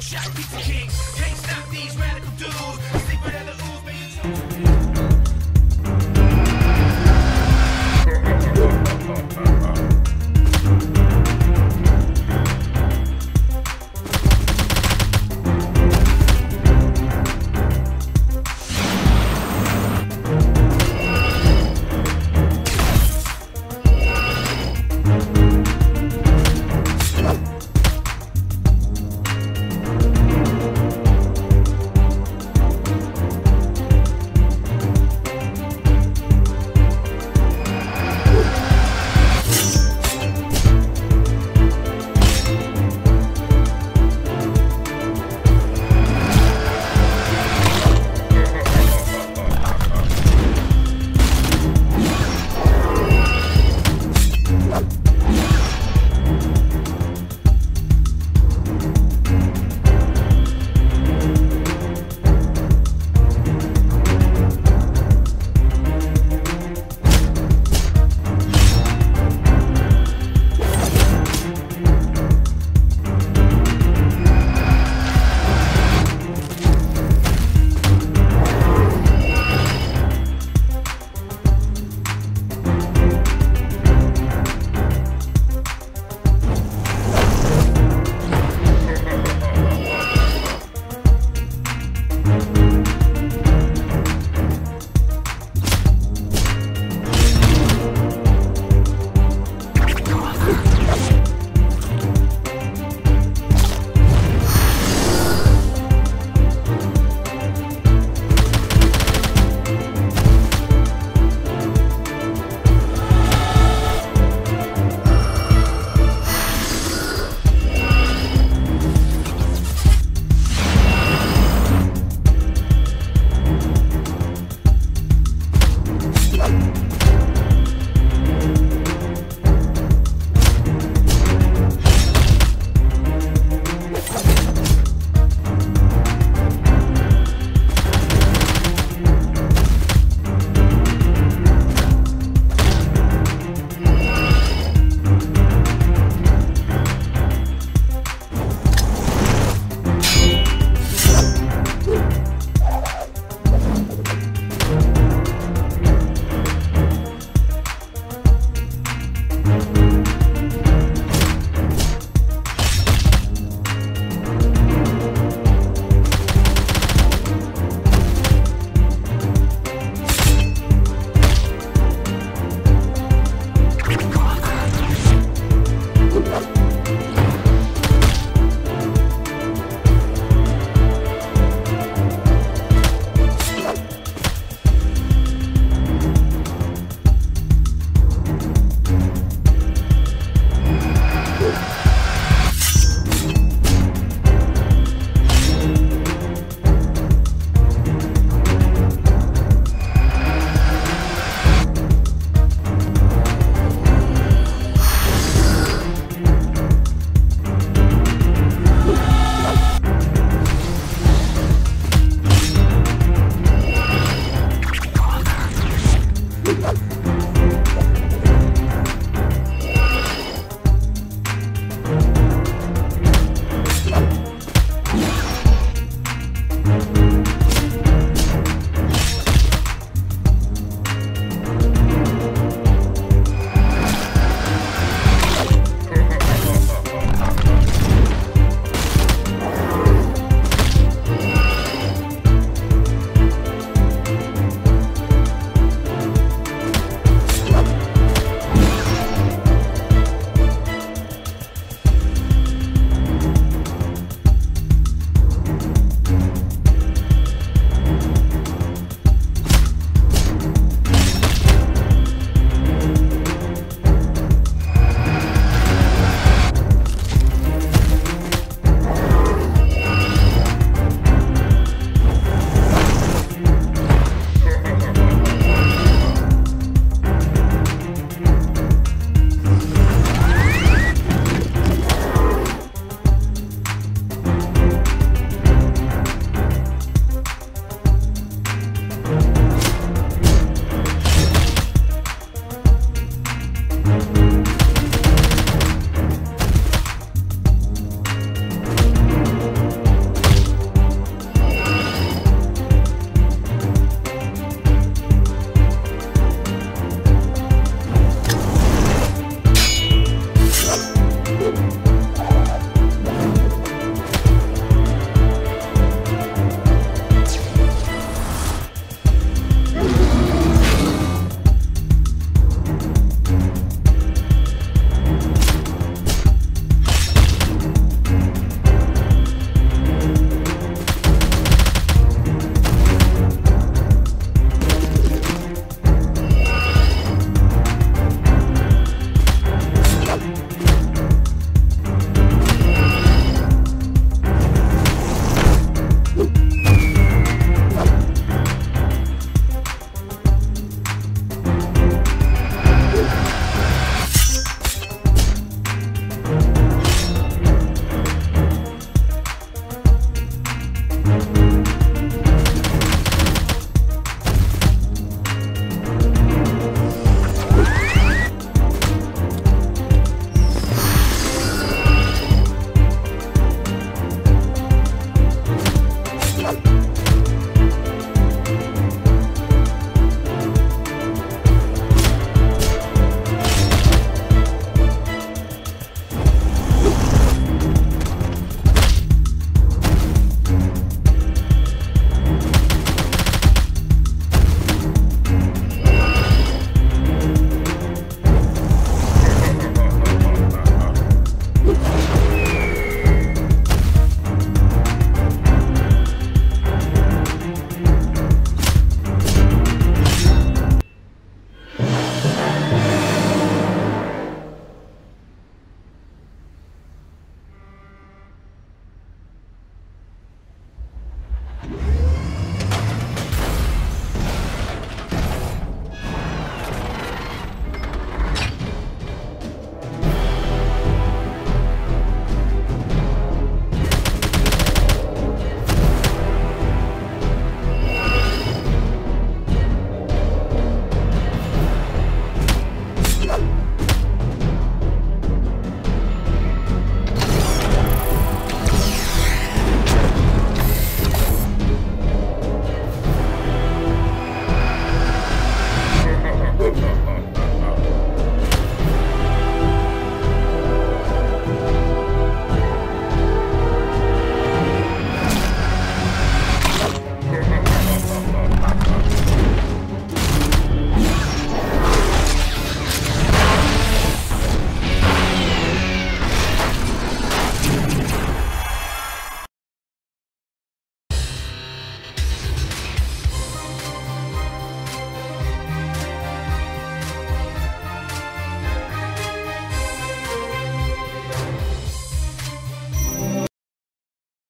shell shock people king. Can't stop these radical dudes.